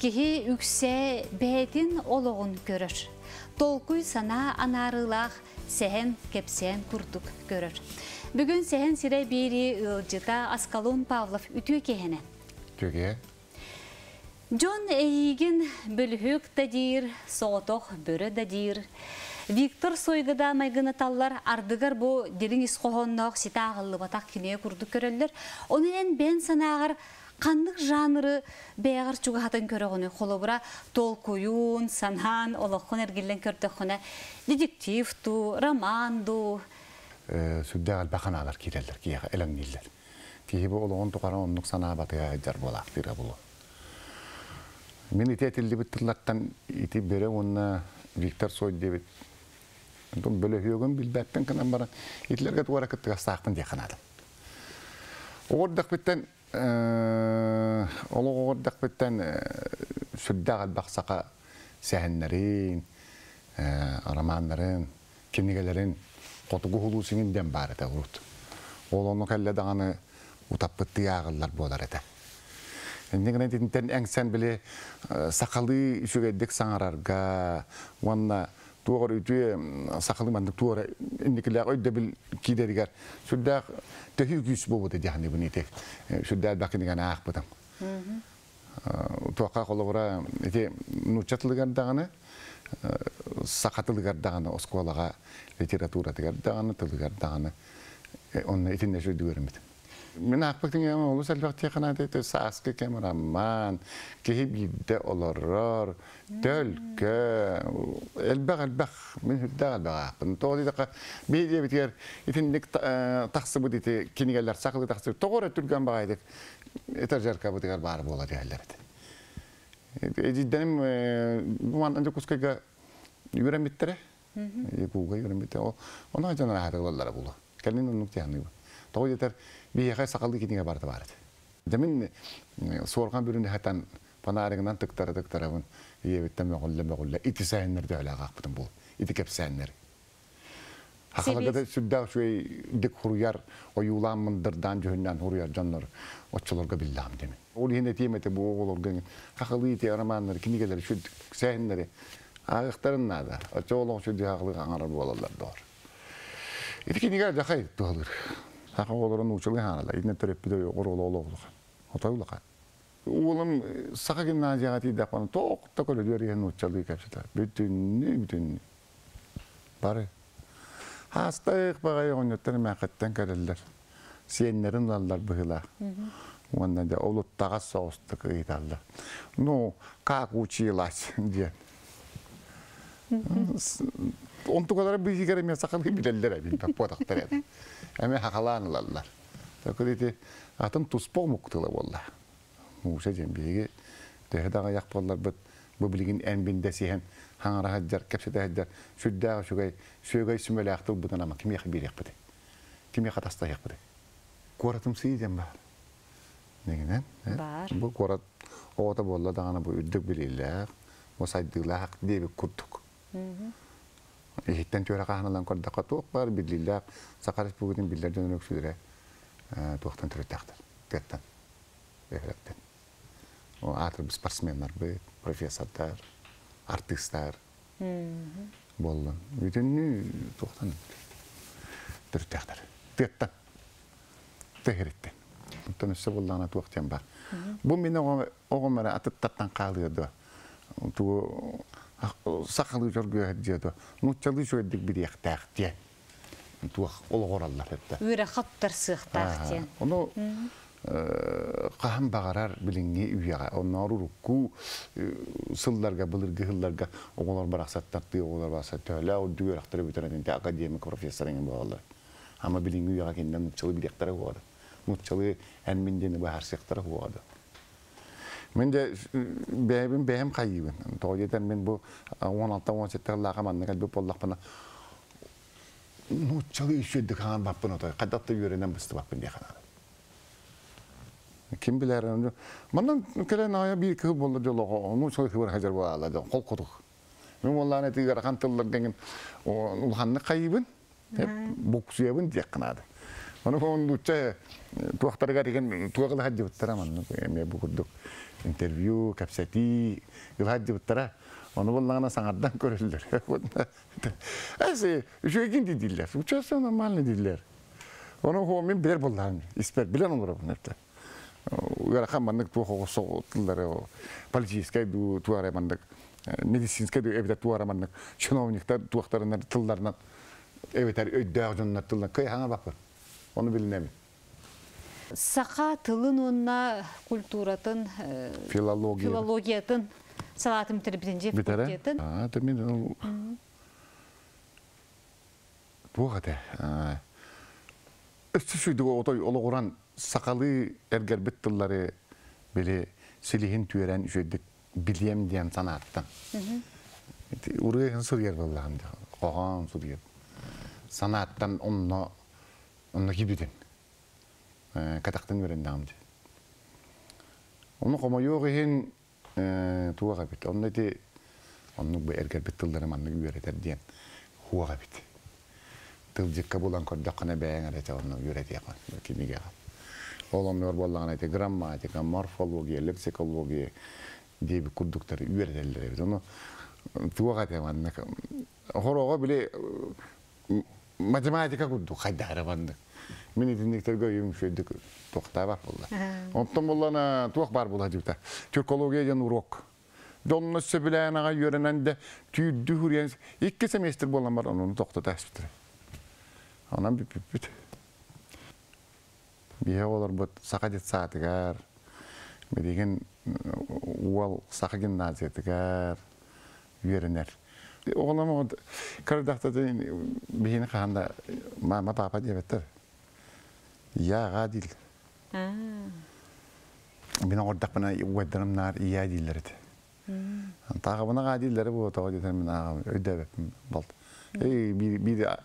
Кихи үксе бәйтін олығын көрір. Толкуй сана анарылақ сәхен кепсен күрдік көрір. Бүгін сәхен сире бері ылжыта Аскалун Павлов үтіе кехені. Төге. Джон эйигин бүлүхүк да дир, соотох бөрө да дир. Виктор Сойгада майгына таллар ардыгар бу дирин исқоһоннох сита агыллы батак кине курду көрөллөр. Онунен бен санагар кандык жанры бээгар чугахатын көрөгөнү холобура толкуюн, санан, олохун эргиллен көрдөкхүнө детектив ту, роман ду. Сүддәгәл бақаналар кирәләр, кияға эләңниләр. Киһи бу олоғын туқара оннук санаа батыга жар болақ бира булу. Мен ите тилди биттиллаттан ити бере онна Виктор Сой дебит. Дум бөлө хүйөгөн билбәттен кынан бара итлерге туара кыттыга саактын дия канадым. Оордак оордак биттен сүддәгәл бақсақа сәһеннәрин, романнарын, кинигелерин котугу хулусиңин дем бар эте урут. Ол оны кәлле дағаны утаппытты яғылар болар эте. Негіне дедінтен әңсен біле сақалы үшігедік саңарарға, онна мандық туғыр индікілер өйді біл кейдерігер. Сүрдәқ төхі күйіс болуды дегені бұны етек. Сүрдәқ бәкінеген ақ бұдым. Туаққа қолығыра ете нұчатылығар дағаны, сақатылығар дағаны осколаға литература. Мен ақпақтың ең олы сәлбәқ текана дейді, сасқы кемераман, кейі бейді оларыр, төлкі, әлбәқ әлбәқ, мен хүлді әлбәқ ақпын. Тоғы дейді, бейде бітер, етіндік тақсы бұд еті, кенігелер сақылы тақсы, тоғыр етер жарқа бұдығар бары болады бияга сакалды киниге барды барды. Демин сорган бүрүндө хатан панарыгынан тыктара тыктарабын. Иебиттен мөгөлле мөгөлле ити сайыннерде эле акпытын бул. Ити кеп сайыннер. Хакалгада сүддә шуй дик хуруяр оюлан мындырдан жөннән хуруяр жаннар оччолорга биллам демен. Ол хине темете бу оголорга хакалы ити араманнар кинигелер шу сайыннер. Агыктарын нада. Очолог шу дихагылы аңарар болалар дор. Ити киниге жакай туалыр. Хака олорун учулы ханала. Итне төрөп бидө орол ологлуга. Отойлуга. Улым сака гимназияга тиде пан ток токоло дөрен учулы капсыта. Бүтүннү бүтүннү. Бары. Хастайық бағай оңеттер аллар бұғыла. Онда да олуттаға. Ну, как училась. Онту kadar bir kere mi sakal gibi derler bir bak potaklar edi. Ama hakalan alarlar. Takı dedi atın tuspok muktula valla. Musa cembiyege tehdaga yakpallar bit bu bilgin en binde sihen hangara hajjar kepsete hajjar şudda şugay şugay sümele aktı budan ama kim yakı bir yakpıdı. Kim yakı tasta yakpıdı. Koratım sıyacağım var. Neginen? Бар. Bu korat oğda bolla dağına bu üddük bilirler. O saydılar hak Ehitten töre kahanalan korda katuk var bilirler. Sakarış bugün bilirler dönük süre. Tuğtan türü taktır. Gettan. Behrekten. O atır bir sportsmenler, bir profesörler, artistler. Болдун. Бүтүнү токтон. Түртөктөр. Теттен. Болдана токтон бар. Огомара аттаттан калды. Ту сакалы жөргө деді. Нучалы жөйдік бір яқтақ де. Ту ол ораллар хепте. Үре хаттар сыхтақ тен. Оны қаһан бағарар билинги үйяға. Оннары рукку сылларга, былыргы хылларга оголор барақсаттарды, оголор барақсатты. Өлі о дүгер ақтыры бүтерін де академик профессорын болалар. Ама билинги үйяға кенден нутчалы билектары хуады. Нутчалы әнміндені бахар сектары хуады. Мен де бәйбім бәйім қайыбын. Тоғетен мен бұл 16-17 лаға манны кәлбі боллақпына нутчалы үшедді қаған баппын отой. Қадатты үйерінен бұсты баппын де қанады. Kim bilir onu. Mandan kelen aya bir kız bollar jolo onu çok kıvır hajar bu ala kol koduk. Men vallahi ne tigar kan tıllar gengen o ulhanны kayıbın. Hep boksuyabın diye kanadı. Onu он лучше туақтарға деген туағылы манны эме бу интервью капсати ыл хадди бұттара оны боллағана саңардан көрөлдөр әсі үшөгин дидилер учасы нормальный дидилер оны хо мен билер болларын испер билен олар бұны эпте уярахан мандык туохого соғытылдары мандык медицинский ду эбите туаре мандык чиновниктар жоннар тылдан onu bilinemi. Сақа тылын онна культуратын, Филология. филологиятын, салатым тірбітінже факультетін. А, то мен Туғате. Өсті сүйді отой олы құран сақалы әргер біттіллары біле сілихін түйерен жөйдік білем дейін санаттан. Урығын сұргер болағын қоған сұргер. Санаттан онны онны кибиден. Катақтан өрен дағымды. Оны қома жоқ ехен туаға бит. Онны де онны бұл әргер біттілдері манны үйретер дейін хуаға бит. Тылжыққа болан көрдіққана бәйін әрете онны үйрете яқын. Кемеге яқын. Ол онны өр болған әйте грамматика, морфология, лексикология дейбі күрдіктері үйретелер. Оны туаға деманны. Хороға біле математика күрдік қайдары банды. Мен итинниктерге үйім шөйдік тоқта бар болды. Онтан болана туақ бар болады жүкті. Түркология жан урок. Донны сөбілән аға үйренен де түйді хүрген. Екі семестр болан бар, оны тоқта тәспітір. Онан бүп бүп бүт. Бие олар бұт сақа дет саатыгар. Медеген уал сақа гимназиятыгар үйренер. Дебеттер. Я ғадил. Мен ордақ бана уәддірім нар ия дейлер еді. Тағы бұна ғадиллері бұл тоғы дедер мен ағам өйді бәпім болды. Ей, бір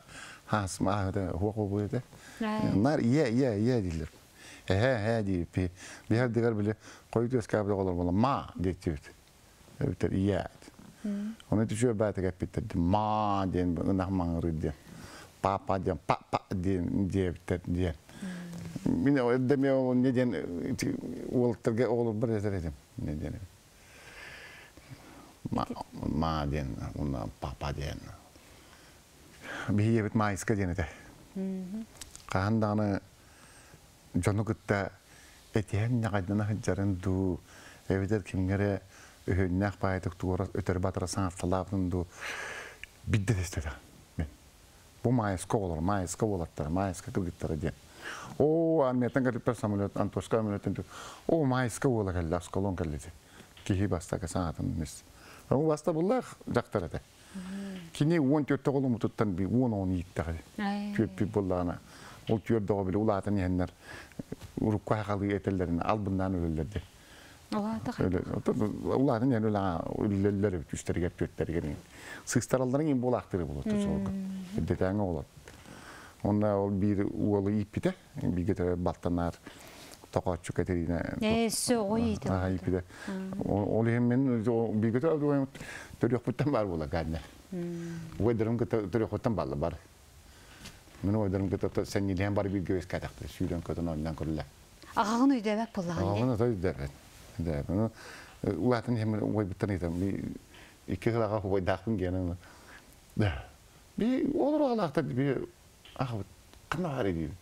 хасым ағыды хуақу бұл еді. Нар ия, ия, ия дейлер. Әхә, әхә дейіп. Бihar дегер біле қойды өскәбі олар бола ма дейді. Өйтер ия еді. Оны түші бәті кәппеттер. Ма дейін ұнақ маңыры дейін. Папа дейін, папа дейін дейіптер дейін. Мен өддеме ол неден олықтырға олып бір әзір едім. Неден. Ма дейін, оны папа дейін. Бейе біт майыска дейін еді. Қағандағыны жоны күтті әтен нағайдана хыджарын ду, әбедер кемгері өйіннәқ байдық туғыра өтір батыра ду, дестеді. Мен. Бұл майыска олар, майыска олаттар, майыска кілгіттары дейін. О, самолет, антошка самолеттен О, майыска ола кәлді, асколон. Кихи саңатын. Ол баста бұллақ жақтар еді. Кіне 14 қолым ұтыттан би 10-10 еттіғі. Көппі бұллағына. Ол албындан үштергер төттергер. Сыстар алдарын ең болады. Онда ол bir уолы иппите, бигете баттанар Катерина. Э, сөгөй ите. Аа, иппите. Ол эм мен буттан бар гадна. Уэдерим ке төрөк буттан балы бар. Мен ке сен нилен бар бигге эс кадакты, сүйрөн көтөн ондан көрүлө. Ағағын өйдәбәк болған. Ағағын өйдәбәк. Да, улатын хем ой буттан итем. Би ике гылага хой дакын генен. Да. Би олар алакта би ағабыт қана қарай дейді.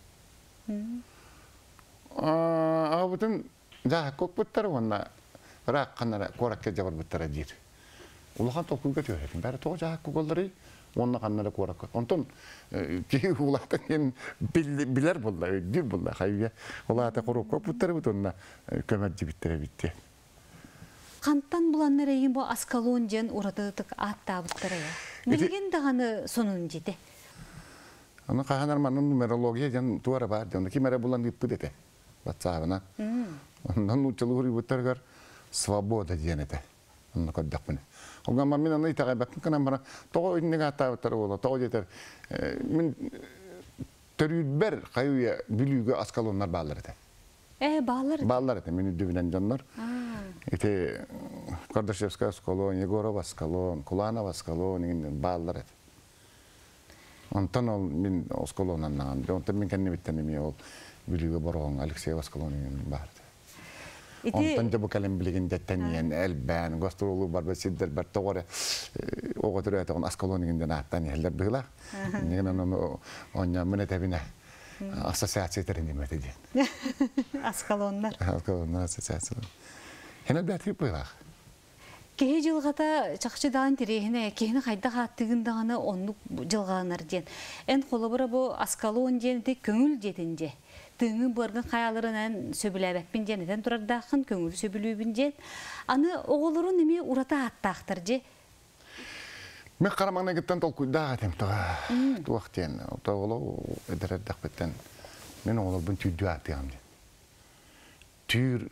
Ағабытын жағы көк бұттары онна бірақ қанара қоракке жабар бұттары дейді. Улахан тоқуға түйеретін. Бәрі тоғы олары онна қанара қоракка. Онтон кей улақтан ен білер болда, өйдір болда қайбия. Улағата қору көк бұттары бұт онна көмәр жібіттері бітті. Қанттан бұланнар еген бұл аскалон жен ұрадыдық атта бұттары я. Нелген дағаны сонын жеде? Аны манын нумерология жан туара бар. Жан кимере булан диппы дете. Батсабына. Ондан учылы хури буттаргар свобода диен ете. Онна көддәк мене. Олган мен аны итагай бакын кана бара. Жетер. Мен кайуя билүүгө аскалоннар баалар ете. Э, баалар. Баалар ете. Мен дүбүнен жаннар. Ите Кардашевская скалон, Егорова скалон, Куланова скалон, баалар ете. Онтон ол мен осколонан наган. Онтон мен ол бороон Алексей. Ити Онтон да бу калем билген деттенен элбен гастролу бар ба сиддер бар тогоре ого төрөт он Осколонин ден аттан элдер была. Неген оно оня мене табина. Ассоциация терин мети ден. аскалоннар. Осколонин ассоциация. Хенел бәти была. Кеһи жылғата чақчыдаан тирехіне кеһіні қайда қаттығындағаны онлық жылғанар ден. Ән қолыбыра бұ аскалуын ден де көңіл детінде. Тыңы бұргын қаяларынан сөбіләбәкпін ден, әден тұрардақын көңіл сөбілүүбін ден. Аны оғылырын неме урата аттақтыр же. Мен қарамаңна кеттен тол куйда тем тоға. Туақтен, тоғылы эдерердақ беттен. Мен оғылы бұн түйді атыям ден. Түйір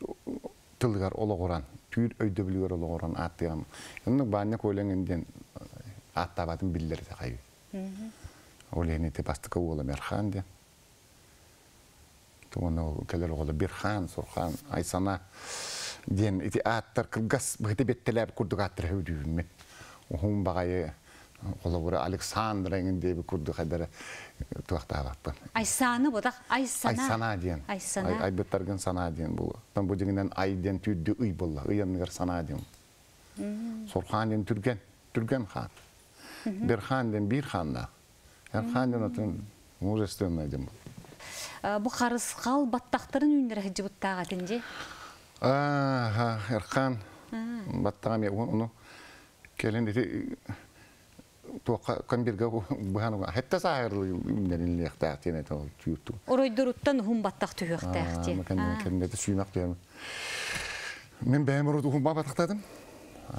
тылғар олығыран, түйір өйді білгер олығыран атыям. Енді бәне көйлеңінден аттабатын білдер де қайы. Олені те бастықы оғылы Мерхан ден. Ол келер оғылы Бірхан, Сурхан, Айсана ден. Ити аттар кылгас бұғыты беттелер күрдік аттыр өйдүйін мен. Ухун багайы Олабыра Александр эңинде бу курду кайдара туактаабаппын. Айсаны бұдақ, айсана. Айсана диен. Айсана. Айбеттарген сана диен бул. Тан бу дегенен айден түрдү ый болла. Ыянныгар сана диен. Сурхан диен түрген, түрген хан. Bir хан диен bir ханда. Her хан диен отун мужественный диен. Бұ қарыс қал баттақтарын үйіндері жібіттаға тенде. Аа, Erkan. Баттагам я уну келен ити туакка камбирге бухану хетта сахар үмнерин лехтаак тине то түйүтү. Оройдыруттан хум баттақ түйіқтақ те. Де сүймак дем. Мен бәмір ұды хумба батақтадым.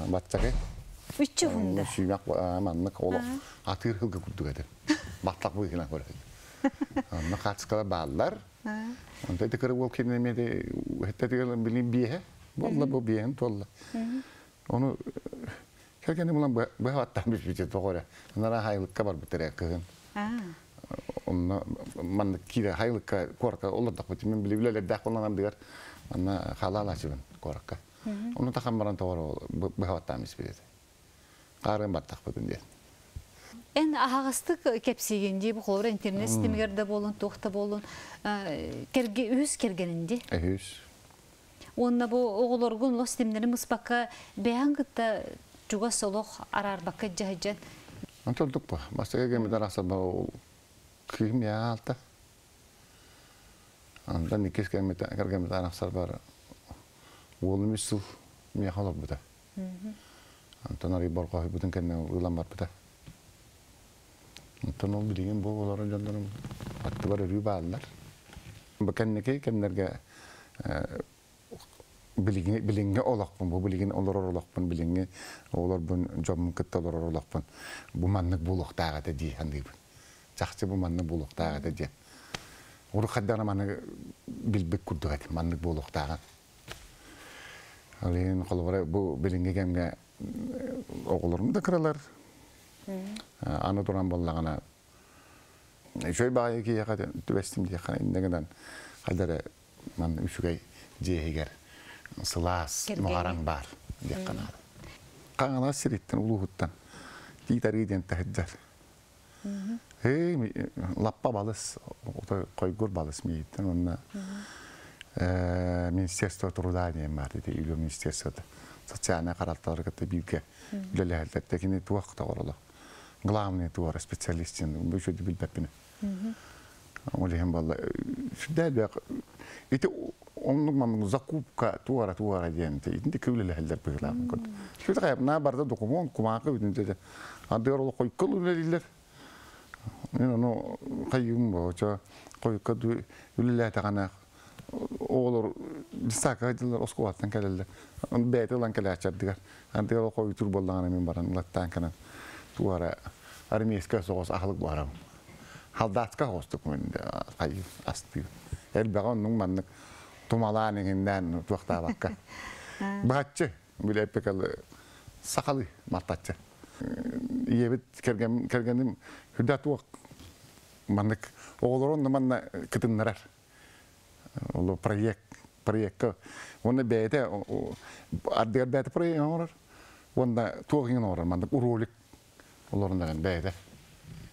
Батчаға. Үтчі хумда. Сүймак маннык ол атыр хылга күрдүк эдем. Баттак бу Анна катскала баллар. Онда да кыры бол кине меде хетте деген билин бие. Болла бу биен толла. Onu келгенде мулан бахаттан биш бите тогора. Нара хайлыкка бар битере кыгын. Онна man кире хайлыкка корка олар да бите мен биле да колланам дигер. Анна халал такамбаран тогора бахаттан биш бите. Карын баттак бүтүн дие. Эн ағастық кепсегенде бұл қолыр интернет системегерде болын, тоқта болын, керге өз кергенінде. Эһүс. Онна бұл оғылорғын лос системдері мұспаққа бәян күтті жуға солық арарбаққа жайжан. Антолдук ба. Бастыга кеме дараса ба ким я алта. Анда никес кеме кергеме дараса бар. Ол мисыл ми халап бита. Антонари борго бүтүн кенне улам бар Антон ол билген бу оларын жандарым атты бар үрү баалар. Баканнеке кемнерге билинге билинге олақпын бу билген олар олақпын билинге олар бун жомун кытта олар олақпын бу маннык булуктага да ди ур хаддана маны билбек курдугат маннык булуктага алин колбара бу билинге кемге оголорум да кыралар аны туран боллагана шөй баай ки яка түбестим ди хана индегенен кайдара ман үсүгай жеегер сылаас нуараң бар сиреттен улуғуттан титариден тахыджар эй ми- лаппа балыс койгур балыс мейттен онна министерство труда деген бар дейді үйлі министерствода социальный қаралталар кітті бивге үлеләлдер текіне главный туары специалистин бөшөді билбеппіне Олеген балла. Шүдә бә. Ите онның мамның закупка туара туара дигән. Инде көйле хәлләр быгылам кот. Шүдә гайб на барда документ кумакы үтенде. Андыр ул койкыл үлеләр. Мен аны кайым бача койка ду үлеләр тагана олар дисака дилер оскуаттан келелер. Он бәйте лан келә чаддыгар. Андыр ул кой тур боллаган мен баран латтан кана. Туара армейская соғыс ахлык барам. халдатка хостук мен кай асты. Эл баган нуң маннык тумалаан эңинден туакта бакка баатчы биле пекал сакалы мартачы иебит керген кергеним хүдә туак маннык оголорон манна кытыннарар. Ол проект проектка оны бәйте ардыгар бәйте проект орар онда туагын орар маннык уролик олорун деген бәйте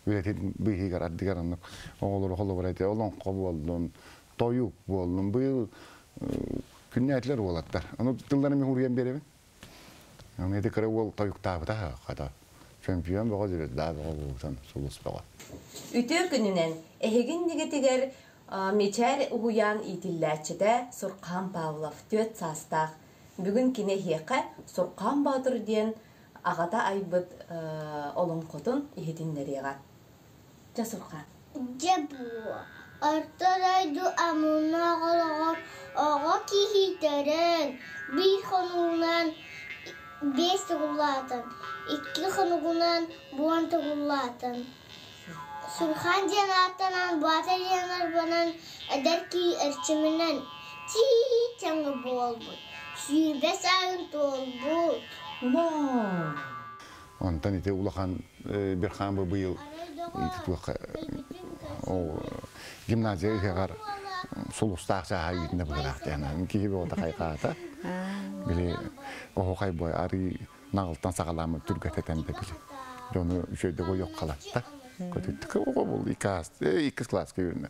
Üretin bıyıgar addigar anlık. Oğulları holo var ete. Olan kol oldun. Toyuk oldun. Bu yıl künnetler olatlar. Onu yıllarını mi huriyen berevin? Yani edi kare ol toyuk tabi da kada. Çempiyon bağa zirez. Daha bağa bulsan sulus bağa. Ütür gününen ehegin nigetiger мечер уян итилләчедә Суркан Павлов төт састах. Бүгін кине хиякка Суркан Батыр ден агата айбыт олон котун ихетиннәрига. Жа Суркан. Жабу. Артарайду амуна оға кихитерен bir хонугунан бес тугулатын, икки хонугунан буан тугулатын. Сурхан батар жанар банан эдерки эрчиминен ти чаңы болбут. Сүйбе сайын толбут. Онтан ите улахан bir хан bu быйыл гимназия гар сулустак жаа үйүнө бугарак жана ки бо та кайката били о кай бой ари нагылтан сагаламы түргөтетен де били жону жөйдө коёк калат да көтүттүк ого бул икас икис класска үйүнө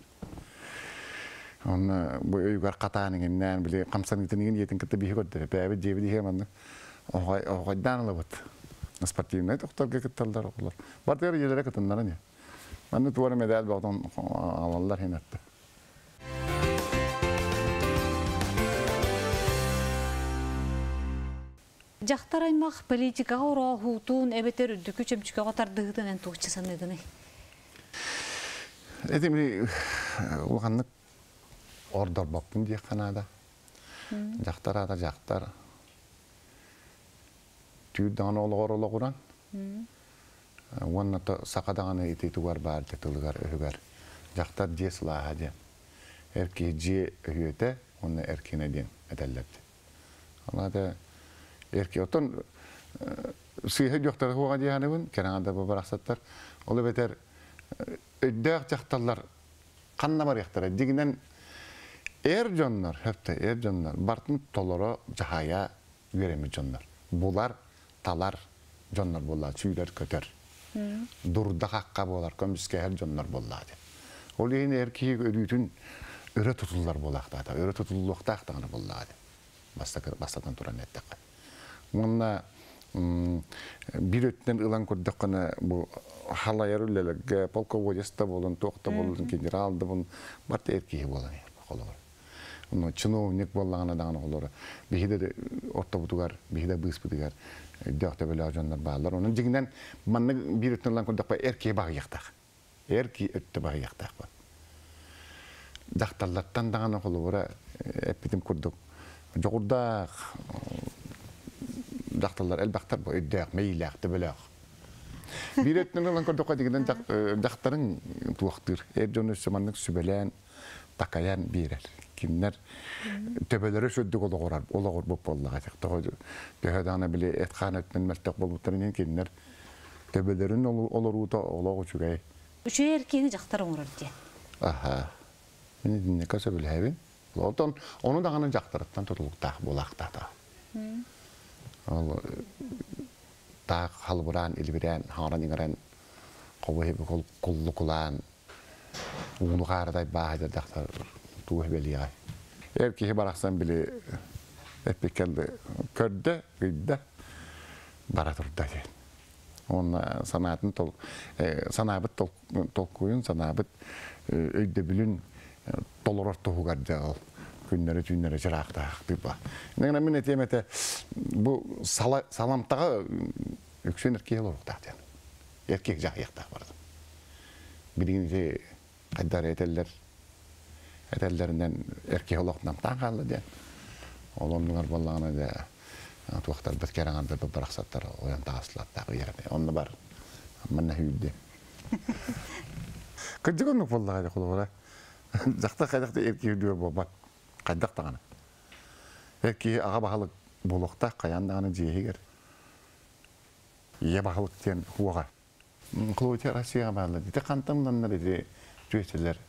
он бу үйгөр катааныгинен били камсаныгтынын етин кытты бихи көрдө бэби жеби дихе манны огой данылыбыт спортивный тоқтарга кытталдар окулар бартер елере кытыннары не манны туары медаль бағдан алалар хенетті Жақтар аймақ политикаға ұра хутун әбетер үддікі чөмчіке тардығытын ән туғчы саныдыны. Эдемли улганнык ордор бокпун дие канада. Жактар ада жактар. Ологуран. Уанна то сакадаганы ити тугар бар де тылгар өгөр. Жактар же сылаха де. Эрки же өйөтө, оны эркине ден эделлет. Алада эрки отон сыйхы жоктар хуга дияны кераңада бараксаттар. Олы бетер өйдөк жакталлар канна бар яктар. Дигинен эр жоннор, хөптө эр жоннор бартын толоро жахая береми жоннор. Булар талар жоннор болла, чүйлөр көтөр. Дурда хакка болар, көмүскө эр жоннор болла деп. Ол эйин эрки өрүтүн өрө тутуллар болакта, өрө тутуллуктак дагы болла деп. Бастакыр бастадан туран эттек. Мунна бир өттен ылан көрдік қана бұл халайар үлелерге полководеста болын, тоқта болын, генералды болын, барты еркеге болын қолығыр. Оны чиновник болағына дағаны қолығыр. Бихиде орта бұтығар, бихиде бұғыс дөқті бөлі ажанлар бағалар. Оның жігінден манны бир өттен ылан көрдік ба еркеге бағы яқтақ. Ерке өтті бағы яқтақ ба. Дақталлаттан дағаны қолығыр, әппетім көрдік. Жоғырдақ дақталар әлбақтар бұл өйдәқ, мейләқті біләқ. Bir etnen olan kordokka digiden daqtarın tuaqtır. Er jonu sumanlık sübelen takayan birer. Etqan etmen mertaq bolutların kimler töbelerin oluruta ola qoçugay. Үші еркені жақтар оңырар де. Aha. Meni dinle kasa bil hevin. Ondan onu da ganın jaqtarıttan tutuluqta bolaqta da. Ол тақ халбыран илбирен харан иңерен уну гардай баһа дактар тух белия эр ки бараксан били көрдө гыйда бара турда ден он санаатын тол санабыт тол толкуйун санабыт өйдө билин толорор тухугар жагыл күннері түйнері жырақтақ деп ба. Негна мен етемете бұл саламтаға өксен еркек олықтақ ден. Еркек жақ яқтақ қайдар етелерінен еркек олықтан таң қалды ден. Ол оныңар болағына да туақтар біз кераңарды бір бірақсаттар оян тағасылаттағы еріне. Онны бар, міні хүйді. Күнді күнік болдығы қолы бола. Жақта қайдақты еркек үйдігі болбат қайдақ тағаны. Әке аға бағалық болықта қаяндағаны жиегер. Е бағалық тен хуаға. Қылуытер Россияға бағылы. Деді қантымданнар еді жүйесілер.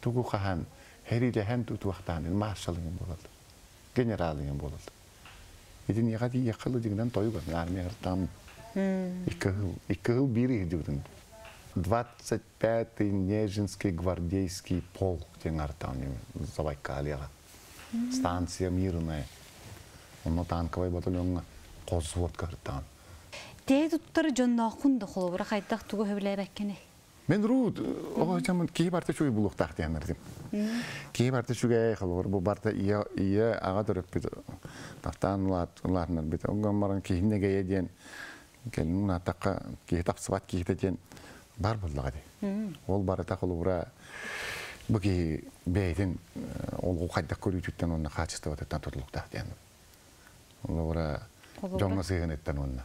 Тугу қахан, хәрилі hän тұтуақтағаны маршалыңын болады. Генералыңын болады. Еді неға дей еқылы дегенен тойы бар. Армия ғырттағын. Икі ғыл, икі ғыл бері еді 25-й Нежинский гвардейский полк ден артан Забайкалияға. Станция мирная. Оны танковый батальонға қосуотқа артан. Тээ туттар жонноохун да холобура хайдах тугу хөблэ бәккене. Мен рут ого чамын кей барта чуй булук тахты янырдым. Кей барта чугай халор бу барта ия ия ага төрөп бит. Тахтан лат ларнар бит. Онгон маран кейне гeye ден. Келин атакка кей тапсыбат кей ден бар буллага ди. Ол барата халура бу кей бейтин ол кайда көрүтүттен онна качысты бататтан тутулук тахты яныр. Олора Олора? жоңга сыгынеттен онна.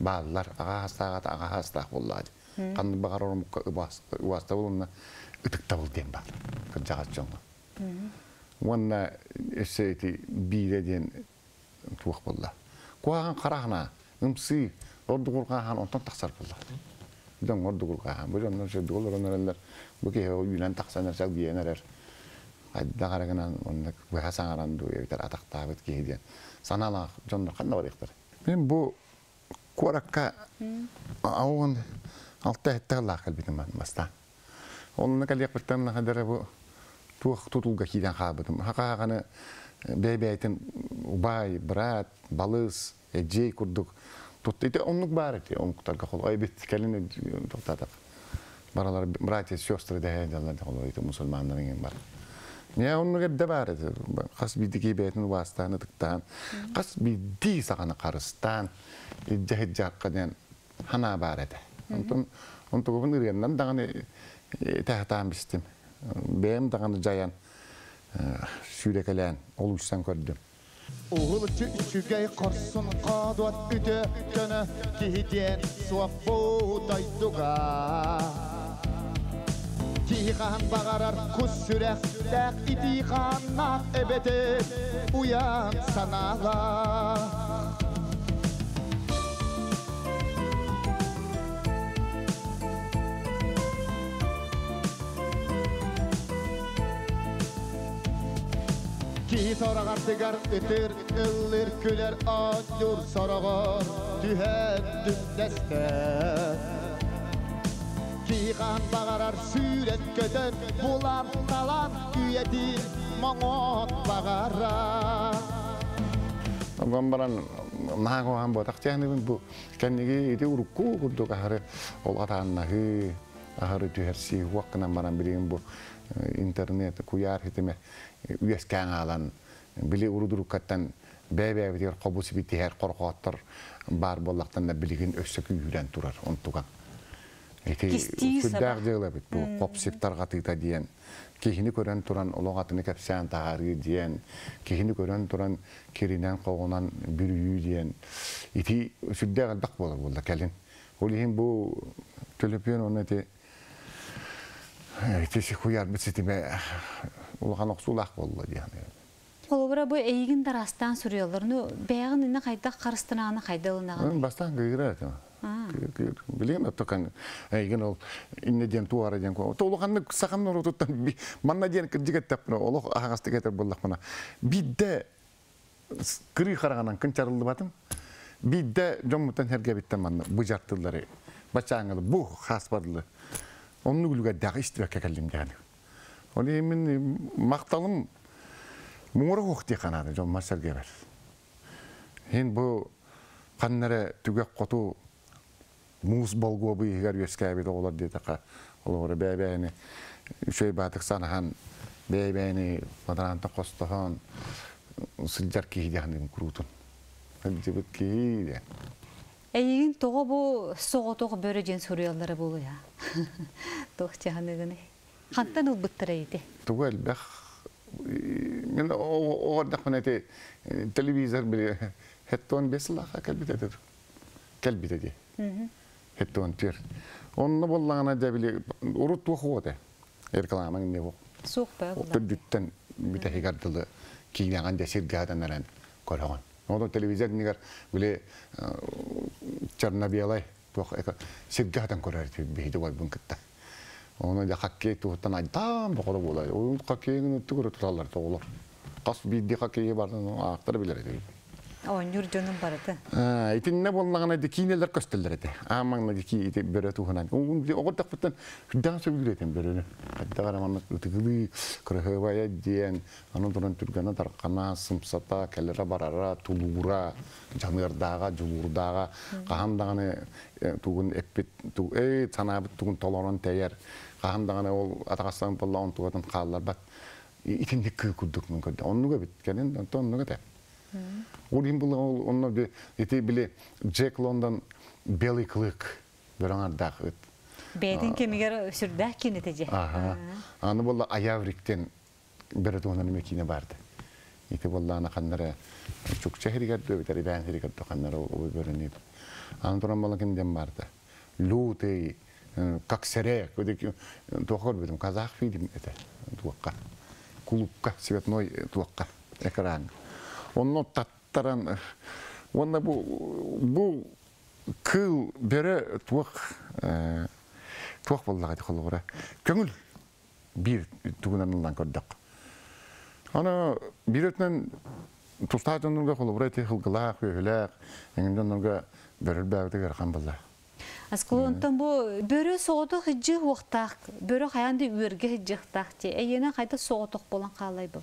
баалар ага хастагат ага хастаг буллады. Канны багар ормукка уаста булунна ытыкта бул ден бар. Кыржагат жоңго. Уанна эсети бире ден булла. Куаган карахна ымсы орду кургахан онтон таксар булла. Дон орду кургахан. Бу жоннор ше дол ронерлер бу ке юлан таксанар сал биенерер. Айда карагынан онна куага саңаран ду ебитер атактабыт кейден. Санала жоннор кандай барыктыр. Мен бу куаракка ауын алта хеттер лақыл битім баста. Онына калек біттен нахадары бу туық тутулга киден хабытым. Хака хағаны бәйбәйтін убай, брат, балыс, эджей курдук. Тут ите оннук бар эти, оннуктарга хол. Ай бит келин тоқтадық. Баралар братья, сестры да хол, ите мусульмандарын бар. Не оннук эбде бар эти. Қас бидики бәйтін вастаны тықтан. Қас биди сағаны қарыстан. Иджахид жаққаден хана бар. Онтон онтон көбін үргеннен дағаны тәхтан бістім. Бәйім дағаны жаян сүйрекелән, ол үстен көрдім. Уğul tüçügey korsun qaduat üde döne Kihidyen suaf buğday دیخان بغرر کس سرخ دقی دیخان نات ابده اویان سنالا Ki soragar digar ötür, ılır küler acur soragar Dühen dün kan bağarar süret kötür Bulan talan üyedi Mongot bağarar Ongan baran naha ko han botak chani bin bu kanigi iti urukku kudu kahare ol atanna hi ahare tu hersi wakna baran bilin bu internet kuyar hitime üyes kan alan bili uruduru kattan bebe bitir qabusi biti her qorqotter саба. жыгыла бит бу копсиптар гатыта диен кихини көрөн туран ологатыны кепсән тагары диен кихини көрөн туран киринен когунан бүрүю диен ити сүддә гадак бола булда келин олихин бу төлөпөн онети ити си хуяр битситиме улхан оксулак болду диен Холобура бу эйгин дарастан сүрüyorlarны бәгын инне хайда карыстынаны хайдалынаган. Мен бастан это. Билген оттокан эйген ол инне ден туара ден ко. Толганны сакан нору туттан манна ден кыжыгат тапны олох агасты кетер болдак мына. Бидде кырый караганан кын чарылды батым. Бидде жоммутан херге биттен манна бужартылары. Бачаңыл бу хас барлы. Онны гүлгә дагы истибекке келдим дәни. Оны мен макталым муңра хокти канады жом масалге бер. Хин бу каннары түгәк коту мус болгу бу егер яскәбе дә олар диде ка. Олар бәбәне шөй батык санахан бәбәне мадаранта костахан сылжар ки дигән крутун. Хәлҗибет ки дә. Эйгин тога бу соготог бөрө жен сүрüyorлары болу я. Тох чаныгыны. Хантан ул буттырайды. Түгел бәх мен о дак менә телевизор бер хеттон беслаха кәлбитә. Кәлбитә ди. Хеттон тир. Онны боллағана да біле, урут туқ оғыды. Еркаламың не бұл. Суық ба бұл. Түддіттен біте хигардылы кейнаған да сиргадан әрен көріған. Оны телевизор негер біле Чернобелай туқ сиргадан көрер бейді бай бұн кітті. Оны да хоккей туғыттан айдан бұқыры болады. Ол хоккейін өтті көрі тұталар тоғылар. Қас бейді хоккейге бардың ақтары білер еді. Оңюр. Амаңна аны сымсата барара тулура санабыт ол бат. Оннуга теп. Урин был он он эти были Джек Лондон белый клык. Бераңардак. Бәйдин кемигер сүрдәк кини теже. Ага. Аны болла аявриктен бер туган мекине барды. Ите болла ана каннара чук чехригер дөбетер бән хригер то каннара ой берени. Аны туран болла кенден барды. Луты как сере, көдек тохор бедим казах фильм это туакка. Клубка цветной туакка экран. Онно таттаран онна бу бу кыл бере туак туак боллага ди холгора. Көңүл бир тугунан улан көрдүк. Ана биретнен тустаатынга холгора те хылгылак өйләк, эңденнга берер бәгдегер хан болла. Аскулонтон бу бөрө соотох хиджи уктак, бөрө хаянды үрге хиджихтак те. Эйена кайта соотох болан калай бу.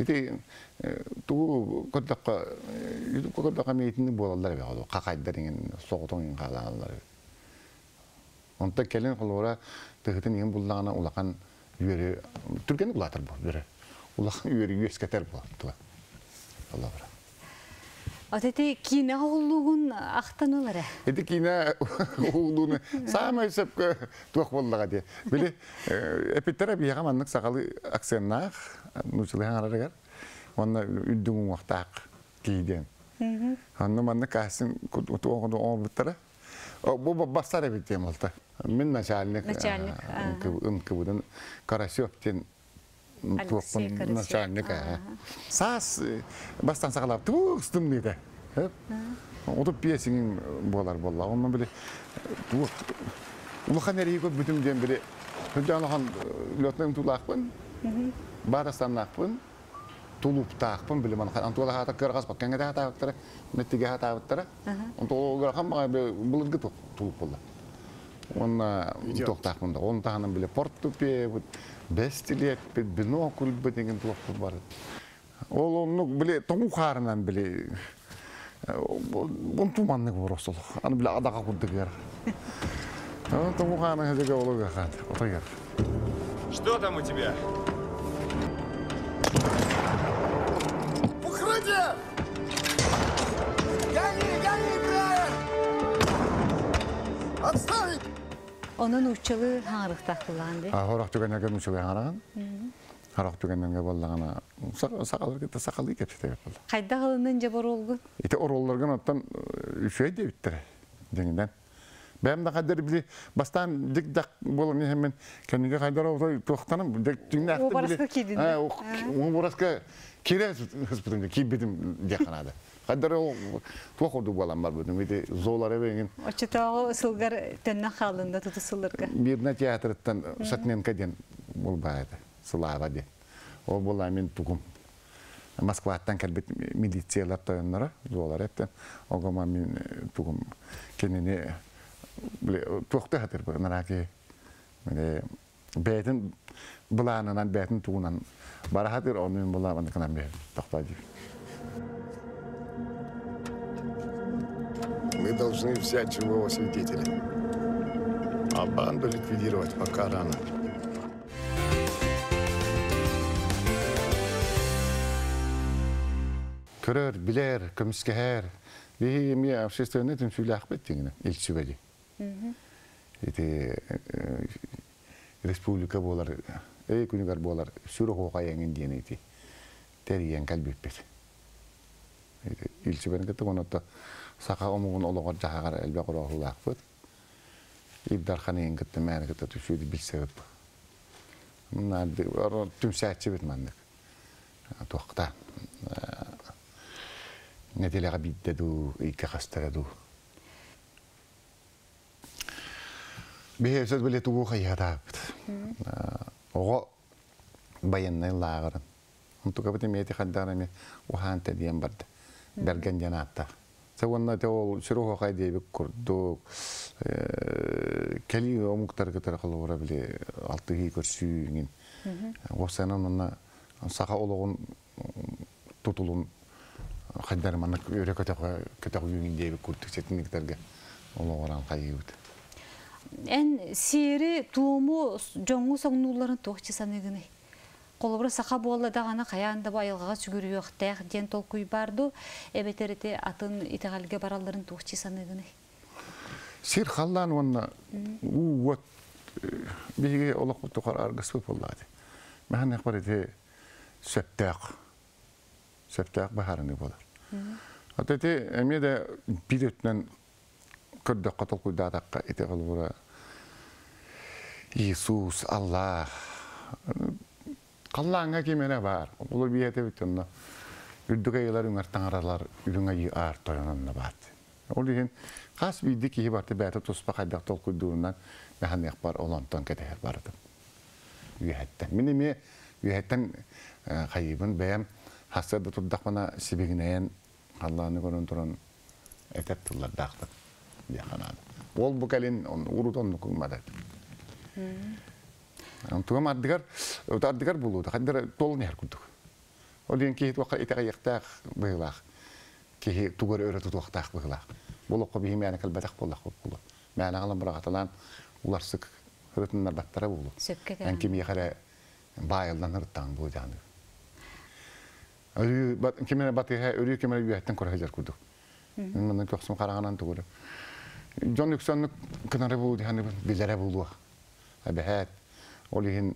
Ити туу көддөккө көддөккө мейтини болалар бе ол какайдар деген соғутон калалар. Онта келен колора тыгытын ен буллагана улакан булатыр бу. Улакан Атети кине холлугун ахтанулары. Эти кине уулуны самый сеп туак боллага де. Били эпиттера бияга маннык сакалы аксеннах нучулыхан арарагар. Онна үддүн уактак кийден. Анны манны касын туогоду оңбуттара. Бу бастар эбитем алта. Мен начальник. Начальник, тен Алексей Карасев. начальник. Сас бастан сакалап туустум дейді. Утуп пьесиңин болар болла. Онун биле туук улахан эри көп бүтүм ден биле Хүдәнхан лөтнең тулакпын. Барастаннакпын. Тулуптакпын биле ман антула хата кыргас бакканга да хата бактара. Неттиге хата бактара. Онтол хамма булыргы тулуп болла. Онна токтакпын да. Он тагынан биле портупе, бестилет, бинокль деген тулуп бар. Ол onu биле тоңу харынан биле он туманны боросол. Аны биле адага курдыгар. Ну, тоңу харынан хәзергә олыга хат. Отагар. Что там у тебя? Onun uçalı hаңырыктак кылган де. А хорак түгәнәгә мучуга хараган. Харак түгәнәгә боллагана сакалыр китә сакалы кепте болла. Кайда кылынын же боролгу. Ите оролларга оттан үшөй де биттер. Деңдән. Бәм да кадер били бастан дик дак болу не мен кенеге кайдар отой токтанам дик диннәкте О бораска кидин. А, о бораска кире хыспытым ки Бирна театрыттан Сатненко ден бол баады. Слава де. Ол бола мен тугум. Москваттан келбет милициялар тойоннара, золар эптен. Огома мен тугум кенене биле тохта хатыр бу нараки. Мене бетин буланынан бетин тугунан бара хатыр ман канам бе. Мы должны взять живого свидетеля. Аббаған да ликвидировать пока рано. Көрөр, билер, көміскәһәр. Бейі еме общественный түмсүйлі ақпет дегені, елшібәді. Эти республика болар, эй күнігер болар, сүрі қоға еңін дейін еті. Тәриян кәлбеппет. Илчибен кете онотта сака омугун ологор жагар элбе курагул акпыт. Ибдар ханын кете мен кете түшүдү билсеп. Мына түмсәтчи бит мандык. Тохта. Нетелега биддеду, икка кастараду. Бехесет биле тугу хаятапт. Ого баяннай лагарын. Онтука бите мети хаддарами ухан тедиен барды. Берген. Саванна те ол шируха хайде бик курду. Кели омуктар кетер кылыра биле алты хи көрсүңин. Осанан мына саха ологун тутулун мана өрө кете кете үйүңин де бик курдук сетиндиктерге ологоран кайыбыт. Эн сири тууму жоңу соңнуларын туохчы саныгыны. Колобра саха болла дагана каянда байылгага сүгүрүөх тэх ден толкуй барду. Эбетерите атын итегалге баралларын туохчы саныгыны. Сир халлан онна у вот биге олоқ тукар аргыс боллады. Мәһән әхбар ите септәк. Септәк бахарыны болар. Атете эме де бидетнен көрдө катыл куйдатакка ите кылбыра. Иисус, Аллах. Қаллаңа кемене бар. Бұл биете бүтінна. Үрдігі елар үңір таңаралар үріңа үй ар тойонанна бат. Ол деген қас бейді кейі барты бәті тұспа қайдақ тол күдуынан мәхан яқ бар олантан кетер барды. Үйәттен. Мен еме үйәттен қайыбын бәйім хастарды тұрдақ мана себегінәйін Алланы көрін тұрын әтәп тұллар дақтық. Ол бұл кәлін ұрутон нүкімадады. Тугам ардыгар, ардыгар булууда, хаддар толын яр күдүк. Ол ен кейт вақа итеға яқтақ бұғылақ, кейі тугар өрі тұтуақтақ бұғылақ. Бұл оқы бейі мәні кәлбәтақ болақ болу. Мәні ағалан бұрақ аталан, улар. Мен караганан тугуру. Жон yüksönlük kınarı bulu hani bilere bulu. Әбәһәт ол иһин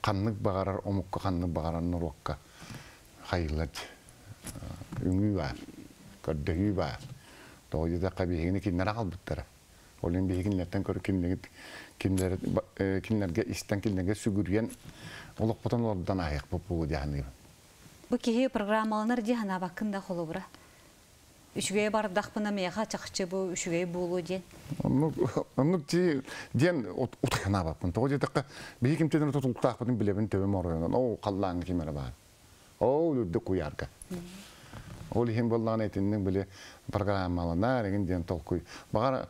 каннык багарар омукка каннык багарар нурукка хайылат үңүй бар көрдөһүй бар тоойда кабиһини киннер албыттара ол ин биһигинлерден көрү киннер киннер киннерге истен киннерге сүгүрген олокпотон ордан аяк бупу дияны Бу кихи программаланар ди хана бакында Үшүгэй бардақпына меха чақчы бу үшүгэй болу ден. Оннук ти ден утхана бапын. Тоғы жетаққа бейкім теден тұтылықтақ бұтын білебін төбе моройнан. О, қаллаң кемері бар. О, үрді куярга. Ол ихин боллаған етіннің біле программалана, реген ден толкуй. Бағар,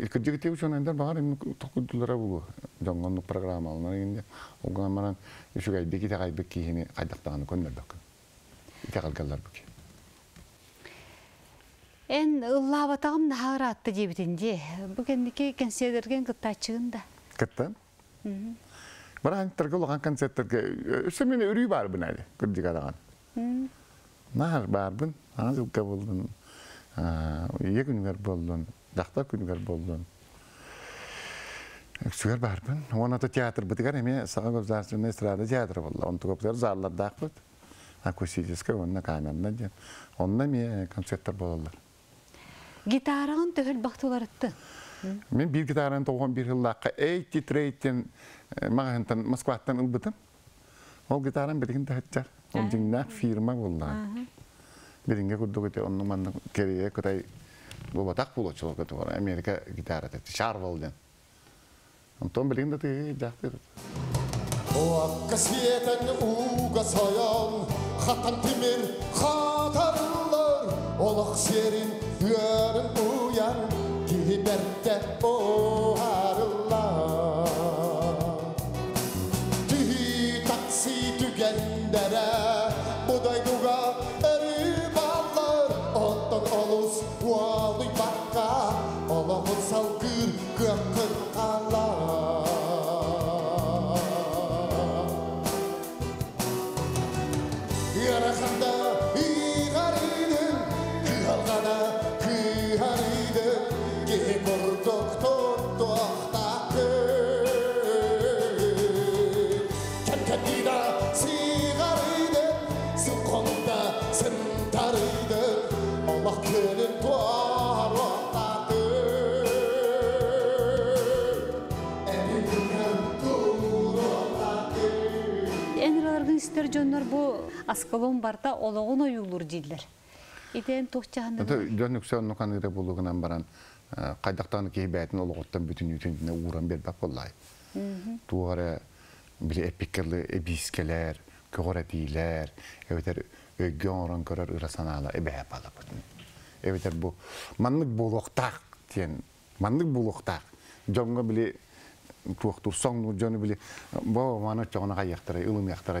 илкірдегі тегі чон әндер бағар ем толкуй дүліра бұлу. Жоңғанлық программалана регенде. Оған манан үшігай беки тағай бек кейхіне қайдақтағаны көннер бақын. Итеғалгалар беки. Эн ыллабатағым нахар атты дебитинде. Бу кендики консердерген кыттачыгында. Кыттан? Баран таргыл оған концерттерге өсі мен үрүй бар бұн әлі, күрдік адаған. Нағар бар бұн, аңыз жылға болдың, ие күнігер болдың, дақта күнігер болдың. Сүгер бар бұн. Оны да театр бұдығар еме саға государственный эстрада театры болды. Оны тұғыптар залларда ақ бұд. Акустический, онына камерна ден. Онына ме концерттер болалар. Гитарағын төхіл бақтылар атты. Мен toğun bir hıllaqqa eyti treytin mağıntan Moskvatan ılbıtın. Ol gitaran birin tahtjar. Ol jinnak firma bollan. Biringe kurduk ete onun manna kereye kutay bu batak bulu çoluk ete var. Amerika gitara teti. Şarvolden. Ondan birin de tegi jaktır. Уаққа светен уға саян Хатан Олық серин үйерін уян Киберте оғарылар аскалон барта ологон оюлур дилер. Итен тухчаһын. Это жөн үксө онно каныра булугунан баран кайдактан кейбәтин олоғоттан бүтүн үтүндүнө уран бербак боллай. Тугара биле эпикерлы эбискелер, көгөрәтилер, эбетер өггө орон көрөр ырасанала эбә бала бүтүн. Эбетер бу маннык булуктак тиен, маннык булуктак. Жонго биле туактур соңну жону биле бо мана чогона каяктара, ылым яктара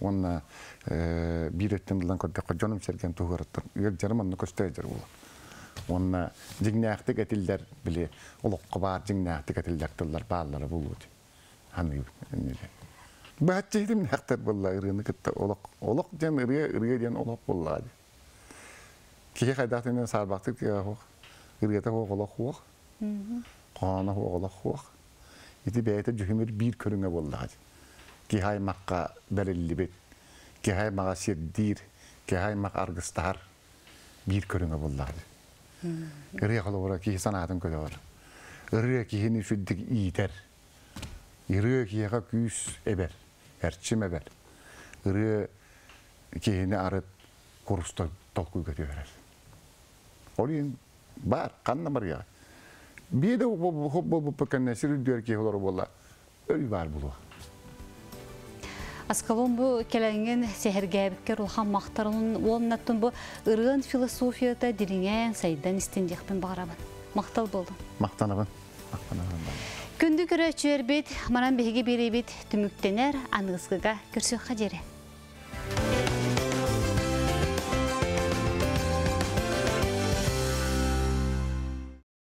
онна бир өттөн дылан көрдө кожоным серген тугараттыр эгер жарым анна көстө жар бул онна жигнакты кетилдер биле улукка бар жигнакты кетилдер тыллар баалары булут ханы баатчы дим нактар болла ырыны кытта олок олок жан ырыя ырыя ден олок болла кие кайдатын сарбакты кие хох ырыята хох олок хох қана оғылақ хуақ. Ити бәйті жүхімер бір көріңе боллағады. Кихай маққа бәрілі бет, кихай маға сердир, кихай бір көріңе боллағады. Үрі қылы бұра кихи санатын көді бар. Үрі кихini сүддік ийтер. Үрі кихиға күйіс әбер, әрчім әбер. Үрі кихini арыт толқу көті берер. Ол ең бар, қанна бар яғы. биде хоп бол бар булу Аскалон бу келеңген сехергәбиккер улхан мактарын уоннаттын бу ырын философията дириңен сайдан истендехпен барабын. Мактал болду. мактанабын мактанабын Күндү көрөчүер бит, манан беге беребит түмүктенер анысыга көрсөк хажере.